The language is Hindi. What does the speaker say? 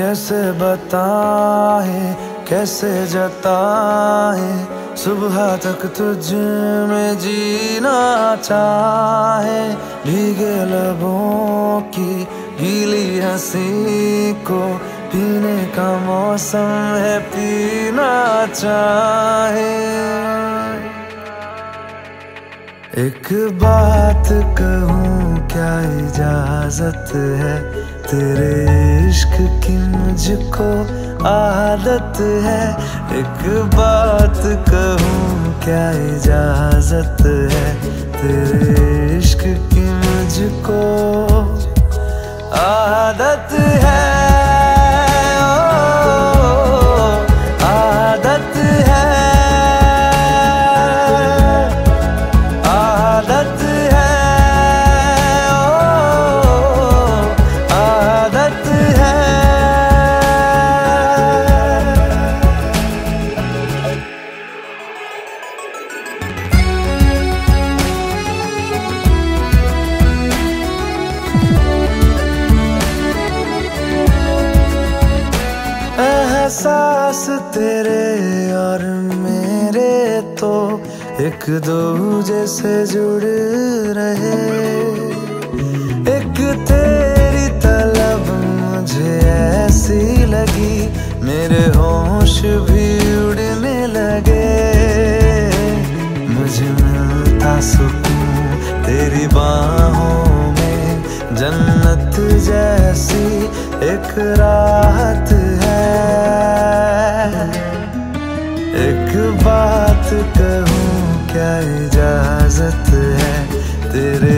कैसे बताए, कैसे जताए, सुबह तक तुझ में जीना चाहे, भीगे लबों की गीली हँसी को पीने का मौसम है पीना चाहे। एक बात कहूँ क्या इजाज़त है। तेरे इश्क की मुझको आदत है। एक बात कहूँ, क्या इजाज़त है? तेरे इश्क की मुझको आदत है। एहसास तेरे और मेरे तो एक दूजे से जुड़ रहे। एक तेरी तलब मुझे ऐसी लगी, मेरे होश भी उड़ने लगे। मुझे मिलता सुकून तेरी बाहों में, जन्नत जैसी एक राहत एक बात कहूँ क्या इजाज़त है तेरे